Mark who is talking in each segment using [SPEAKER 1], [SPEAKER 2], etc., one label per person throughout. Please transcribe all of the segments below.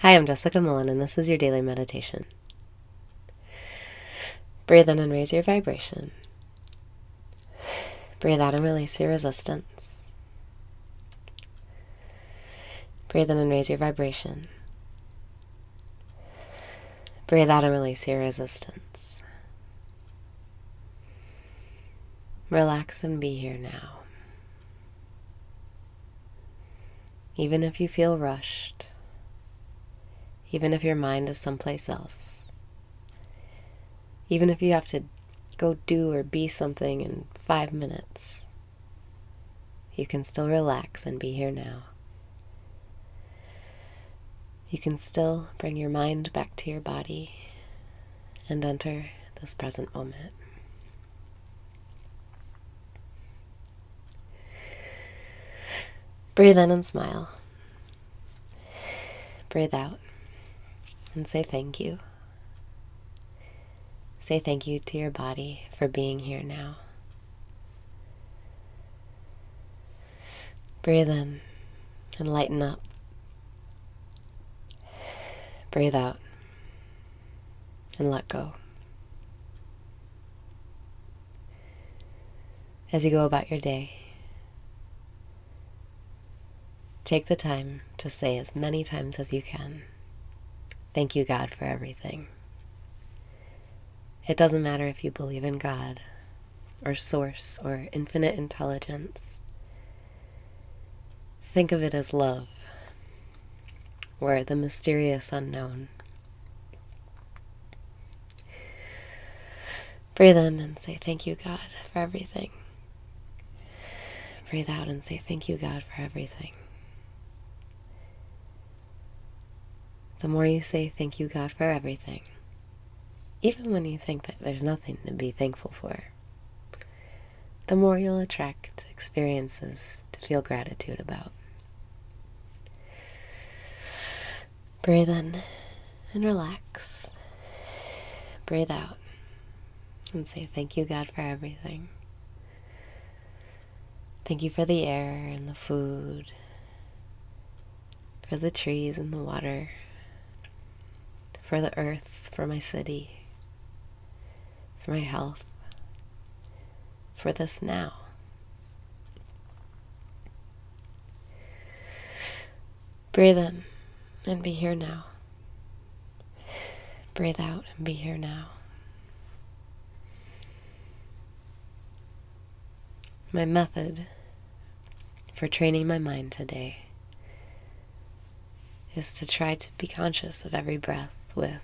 [SPEAKER 1] Hi, I'm Jessica Mullen, and this is your daily meditation. Breathe in and raise your vibration. Breathe out and release your resistance. Breathe in and raise your vibration. Breathe out and release your resistance. Relax and be here now. Even if you feel rushed, even if your mind is someplace else, even if you have to go do or be something in five minutes, you can still relax and be here now. You can still bring your mind back to your body and enter this present moment. Breathe in and smile. Breathe out and say thank you. Say thank you to your body for being here now. Breathe in and lighten up. Breathe out and let go. As you go about your day, take the time to say as many times as you can, Thank you, God, for everything. It doesn't matter if you believe in God or Source or infinite intelligence. Think of it as love or the mysterious unknown. Breathe in and say, Thank you, God, for everything. Breathe out and say, Thank you, God, for everything. The more you say, Thank you, God, for everything, even when you think that there's nothing to be thankful for, the more you'll attract experiences to feel gratitude about. Breathe in and relax. Breathe out and say, Thank you, God, for everything. Thank you for the air and the food, for the trees and the water, for the earth, for my city, for my health, for this now. Breathe in and be here now. Breathe out and be here now. My method for training my mind today is to try to be conscious of every breath with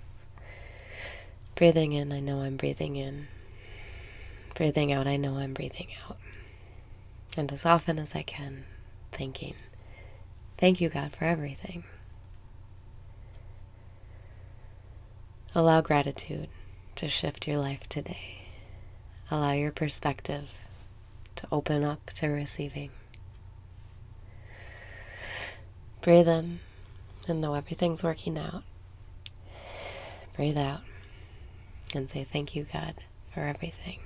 [SPEAKER 1] breathing in, I know I'm breathing in. Breathing out, I know I'm breathing out. And as often as I can, thinking, Thank you, God, for everything. Allow gratitude to shift your life today. Allow your perspective to open up to receiving. Breathe in and know everything's working out. Breathe out and say thank you, God, for everything.